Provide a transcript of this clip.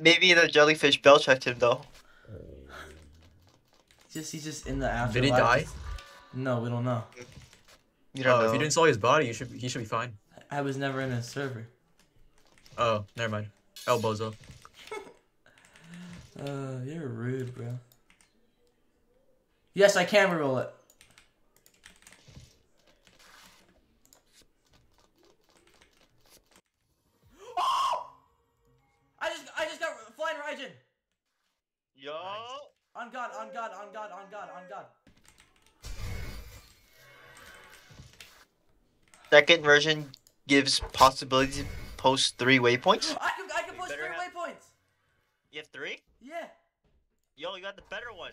Maybe the jellyfish bell checked him though. Just he's just in the afterlife. Did he die? No, we don't know. You don't Oh, know. if you didn't saw his body, you should he should be fine. I was never in a server. Oh, never mind. El Bozo. Uh, you're rude, bro. Yes, I can reroll it. Oh! I just, got flying Raijin. Yo. On God, on God, on God, on God, on God. Second version gives possibility to post three waypoints. I can, I can push better three have- waypoints. You have three? Yeah. Yo, you got the better one.